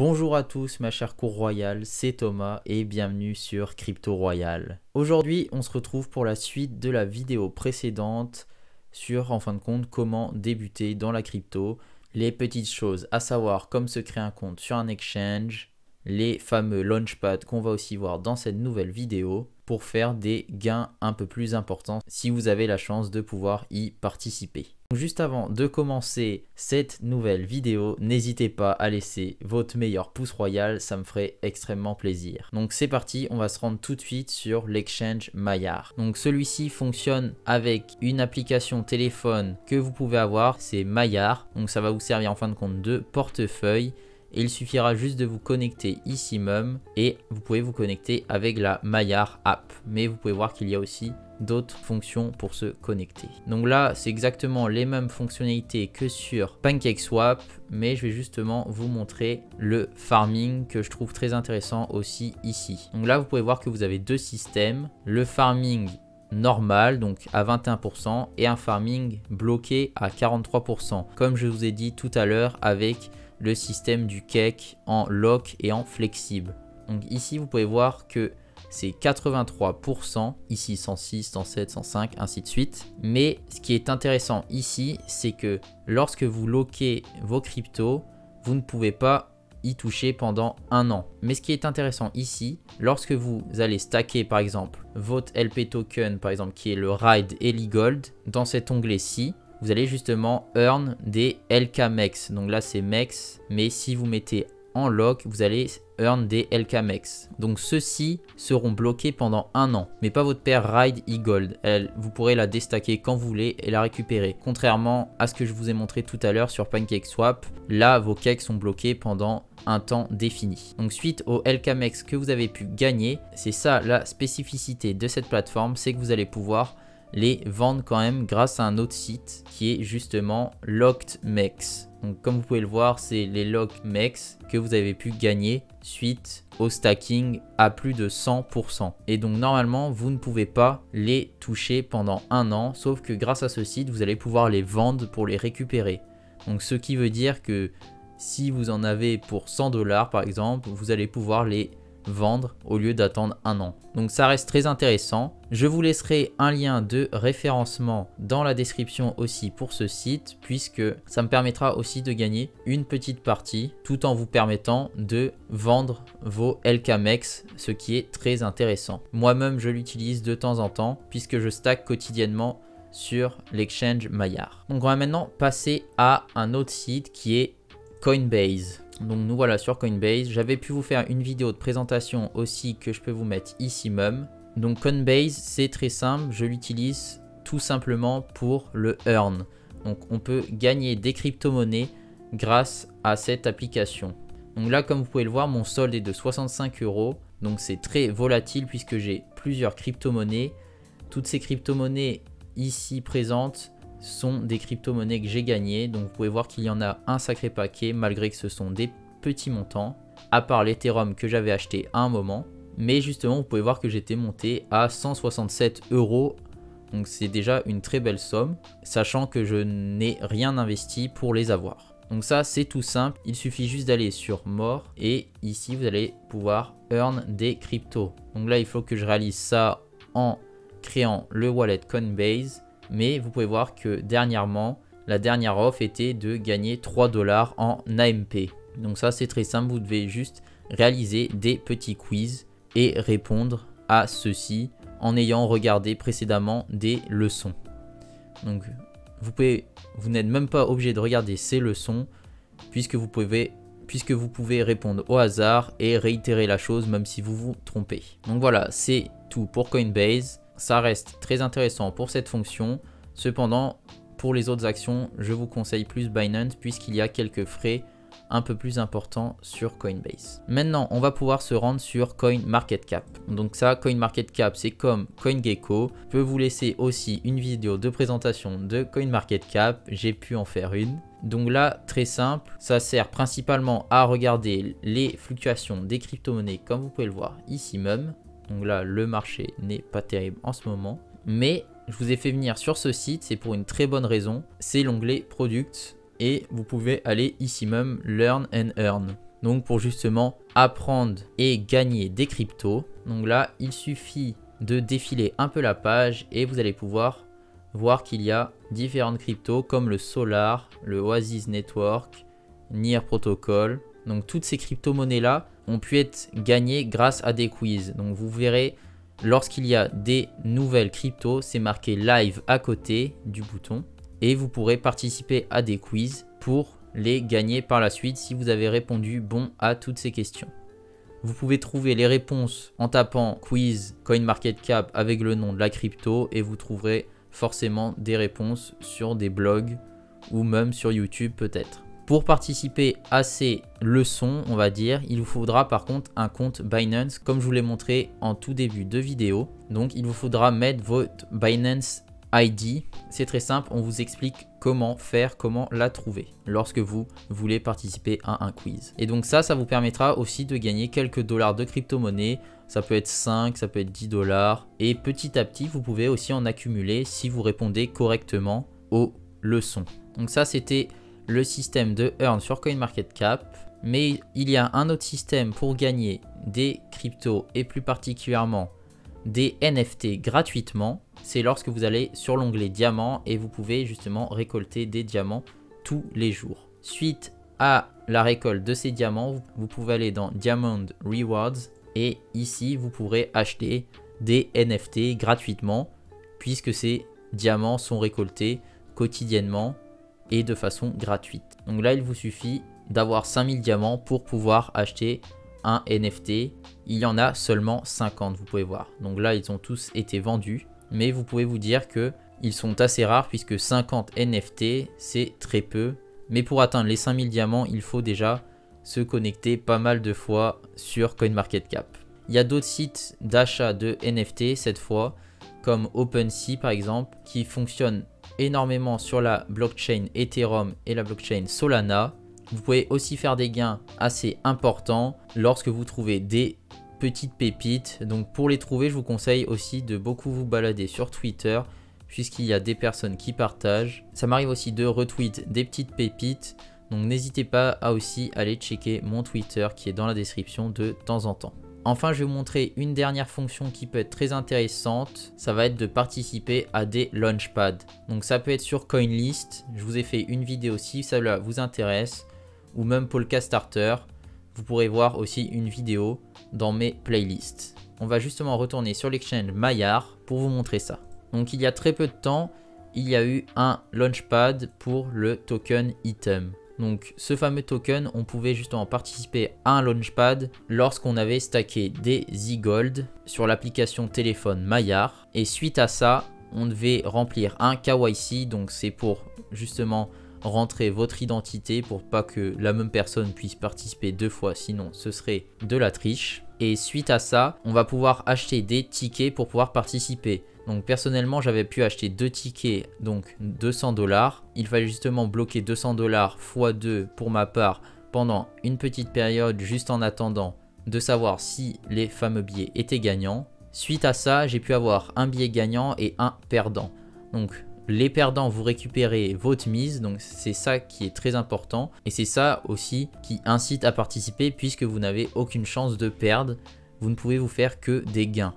Bonjour à tous ma chère cour royale, c'est Thomas et bienvenue sur Crypto Royal. Aujourd'hui on se retrouve pour la suite de la vidéo précédente sur en fin de compte comment débuter dans la crypto, les petites choses à savoir comme se créer un compte sur un exchange, les fameux launchpads qu'on va aussi voir dans cette nouvelle vidéo pour faire des gains un peu plus importants si vous avez la chance de pouvoir y participer. Juste avant de commencer cette nouvelle vidéo, n'hésitez pas à laisser votre meilleur pouce royal, ça me ferait extrêmement plaisir. Donc c'est parti, on va se rendre tout de suite sur l'exchange Maillard. Donc celui-ci fonctionne avec une application téléphone que vous pouvez avoir, c'est Maillard. Donc ça va vous servir en fin de compte de portefeuille il suffira juste de vous connecter ici même et vous pouvez vous connecter avec la Maillard app. Mais vous pouvez voir qu'il y a aussi d'autres fonctions pour se connecter. Donc là, c'est exactement les mêmes fonctionnalités que sur PancakeSwap, mais je vais justement vous montrer le farming que je trouve très intéressant aussi ici. Donc là, vous pouvez voir que vous avez deux systèmes, le farming normal, donc à 21%, et un farming bloqué à 43%, comme je vous ai dit tout à l'heure avec le système du cake en lock et en flexible. Donc ici, vous pouvez voir que c'est 83%, ici 106, 107, 105, ainsi de suite. Mais ce qui est intéressant ici, c'est que lorsque vous loquez vos cryptos, vous ne pouvez pas y toucher pendant un an. Mais ce qui est intéressant ici, lorsque vous allez stacker par exemple votre LP token, par exemple qui est le RIDE Ellie Gold, dans cet onglet-ci, vous allez justement earn des LKMEX. Donc là, c'est MEX, mais si vous mettez en lock, vous allez earn des LKMEX. Donc ceux-ci seront bloqués pendant un an, mais pas votre paire Ride e-Gold. Vous pourrez la déstacker quand vous voulez et la récupérer. Contrairement à ce que je vous ai montré tout à l'heure sur PancakeSwap, là, vos cakes sont bloqués pendant un temps défini. Donc suite au LKMEX que vous avez pu gagner, c'est ça la spécificité de cette plateforme, c'est que vous allez pouvoir les vendre quand même grâce à un autre site qui est justement LockedMex. Donc comme vous pouvez le voir, c'est les LockedMex que vous avez pu gagner suite au stacking à plus de 100%. Et donc normalement, vous ne pouvez pas les toucher pendant un an, sauf que grâce à ce site, vous allez pouvoir les vendre pour les récupérer. Donc ce qui veut dire que si vous en avez pour 100 dollars par exemple, vous allez pouvoir les vendre au lieu d'attendre un an. Donc ça reste très intéressant. Je vous laisserai un lien de référencement dans la description aussi pour ce site puisque ça me permettra aussi de gagner une petite partie tout en vous permettant de vendre vos LKMEX ce qui est très intéressant. Moi-même je l'utilise de temps en temps puisque je stack quotidiennement sur l'exchange Maillard. Donc on va maintenant passer à un autre site qui est Coinbase. Donc nous voilà sur Coinbase. J'avais pu vous faire une vidéo de présentation aussi que je peux vous mettre ici même. Donc Coinbase, c'est très simple. Je l'utilise tout simplement pour le earn. Donc on peut gagner des crypto-monnaies grâce à cette application. Donc là, comme vous pouvez le voir, mon solde est de 65 euros. Donc c'est très volatile puisque j'ai plusieurs crypto-monnaies. Toutes ces crypto-monnaies ici présentes sont des crypto-monnaies que j'ai gagnées. Donc vous pouvez voir qu'il y en a un sacré paquet malgré que ce sont des petits montants. À part l'Ethereum que j'avais acheté à un moment. Mais justement vous pouvez voir que j'étais monté à 167 euros. Donc c'est déjà une très belle somme. Sachant que je n'ai rien investi pour les avoir. Donc ça c'est tout simple. Il suffit juste d'aller sur More. Et ici vous allez pouvoir earn des cryptos. Donc là il faut que je réalise ça en créant le wallet Coinbase mais vous pouvez voir que dernièrement, la dernière offre était de gagner 3 dollars en AMP. Donc ça c'est très simple, vous devez juste réaliser des petits quiz et répondre à ceux-ci en ayant regardé précédemment des leçons. Donc vous n'êtes même pas obligé de regarder ces leçons puisque vous pouvez puisque vous pouvez répondre au hasard et réitérer la chose même si vous vous trompez. Donc voilà, c'est tout pour Coinbase ça reste très intéressant pour cette fonction. Cependant, pour les autres actions, je vous conseille plus Binance puisqu'il y a quelques frais un peu plus importants sur Coinbase. Maintenant, on va pouvoir se rendre sur CoinMarketCap. Donc ça, CoinMarketCap, c'est comme CoinGecko. Je peux vous laisser aussi une vidéo de présentation de CoinMarketCap. J'ai pu en faire une. Donc là, très simple, ça sert principalement à regarder les fluctuations des crypto-monnaies comme vous pouvez le voir ici même. Donc là, le marché n'est pas terrible en ce moment. Mais je vous ai fait venir sur ce site, c'est pour une très bonne raison. C'est l'onglet Product et vous pouvez aller ici même Learn and Earn. Donc pour justement apprendre et gagner des cryptos. Donc là, il suffit de défiler un peu la page et vous allez pouvoir voir qu'il y a différentes cryptos comme le Solar, le Oasis Network, Near Protocol. Donc toutes ces crypto-monnaies là ont pu être gagnées grâce à des quiz. Donc vous verrez lorsqu'il y a des nouvelles cryptos, c'est marqué live à côté du bouton et vous pourrez participer à des quiz pour les gagner par la suite si vous avez répondu bon à toutes ces questions. Vous pouvez trouver les réponses en tapant quiz CoinMarketCap avec le nom de la crypto et vous trouverez forcément des réponses sur des blogs ou même sur YouTube peut-être. Pour participer à ces leçons, on va dire, il vous faudra par contre un compte Binance comme je vous l'ai montré en tout début de vidéo. Donc il vous faudra mettre votre Binance ID. C'est très simple, on vous explique comment faire, comment la trouver lorsque vous voulez participer à un quiz. Et donc ça, ça vous permettra aussi de gagner quelques dollars de crypto-monnaie. Ça peut être 5, ça peut être 10 dollars. Et petit à petit, vous pouvez aussi en accumuler si vous répondez correctement aux leçons. Donc ça, c'était le système de Earn sur CoinMarketCap. Mais il y a un autre système pour gagner des cryptos et plus particulièrement des NFT gratuitement, c'est lorsque vous allez sur l'onglet diamant et vous pouvez justement récolter des diamants tous les jours. Suite à la récolte de ces diamants, vous pouvez aller dans Diamond Rewards et ici vous pourrez acheter des NFT gratuitement puisque ces diamants sont récoltés quotidiennement et de façon gratuite. Donc là il vous suffit d'avoir 5000 diamants pour pouvoir acheter un NFT. Il y en a seulement 50, vous pouvez voir. Donc là, ils ont tous été vendus. Mais vous pouvez vous dire que ils sont assez rares puisque 50 NFT, c'est très peu. Mais pour atteindre les 5000 diamants, il faut déjà se connecter pas mal de fois sur CoinMarketCap. Il y a d'autres sites d'achat de NFT cette fois, comme OpenSea par exemple, qui fonctionnent énormément sur la blockchain Ethereum et la blockchain Solana. Vous pouvez aussi faire des gains assez importants lorsque vous trouvez des petites pépites. Donc pour les trouver, je vous conseille aussi de beaucoup vous balader sur Twitter puisqu'il y a des personnes qui partagent. Ça m'arrive aussi de retweet des petites pépites. Donc n'hésitez pas à aussi aller checker mon Twitter qui est dans la description de temps en temps. Enfin, je vais vous montrer une dernière fonction qui peut être très intéressante. Ça va être de participer à des launchpads. Donc ça peut être sur CoinList. Je vous ai fait une vidéo si ça vous intéresse ou même Polka Starter, vous pourrez voir aussi une vidéo dans mes playlists. On va justement retourner sur l'exchange Maillard pour vous montrer ça. Donc il y a très peu de temps, il y a eu un launchpad pour le token item. Donc ce fameux token, on pouvait justement participer à un launchpad lorsqu'on avait stacké des e-gold sur l'application téléphone Maillard. Et suite à ça, on devait remplir un KYC, donc c'est pour justement rentrer votre identité pour pas que la même personne puisse participer deux fois, sinon ce serait de la triche. Et suite à ça, on va pouvoir acheter des tickets pour pouvoir participer. Donc personnellement, j'avais pu acheter deux tickets, donc 200 dollars. Il fallait justement bloquer 200 dollars x 2 pour ma part pendant une petite période juste en attendant de savoir si les fameux billets étaient gagnants. Suite à ça, j'ai pu avoir un billet gagnant et un perdant. Donc les perdants, vous récupérez votre mise, donc c'est ça qui est très important. Et c'est ça aussi qui incite à participer puisque vous n'avez aucune chance de perdre. Vous ne pouvez vous faire que des gains.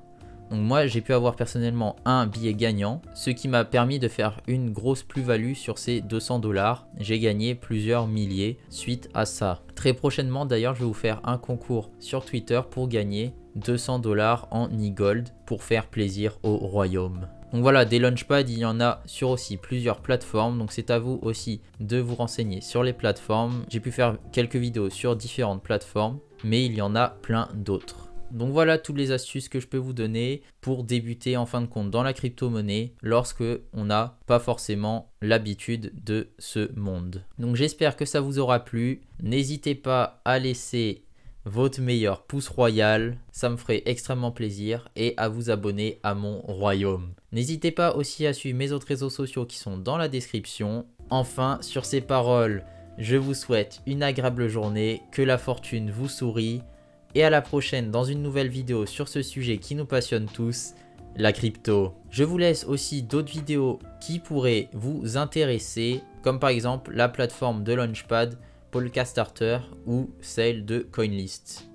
Donc moi j'ai pu avoir personnellement un billet gagnant, ce qui m'a permis de faire une grosse plus-value sur ces 200 dollars. J'ai gagné plusieurs milliers suite à ça. Très prochainement d'ailleurs je vais vous faire un concours sur Twitter pour gagner 200 dollars en e-gold pour faire plaisir au royaume. Donc voilà, des launchpads, il y en a sur aussi plusieurs plateformes. Donc c'est à vous aussi de vous renseigner sur les plateformes. J'ai pu faire quelques vidéos sur différentes plateformes, mais il y en a plein d'autres. Donc voilà toutes les astuces que je peux vous donner pour débuter en fin de compte dans la crypto-monnaie lorsque on n'a pas forcément l'habitude de ce monde. Donc j'espère que ça vous aura plu. N'hésitez pas à laisser votre meilleur pouce royal, ça me ferait extrêmement plaisir et à vous abonner à mon royaume. N'hésitez pas aussi à suivre mes autres réseaux sociaux qui sont dans la description. Enfin, sur ces paroles, je vous souhaite une agréable journée, que la fortune vous sourit et à la prochaine dans une nouvelle vidéo sur ce sujet qui nous passionne tous, la crypto. Je vous laisse aussi d'autres vidéos qui pourraient vous intéresser, comme par exemple la plateforme de Launchpad Polka Starter ou celle de CoinList.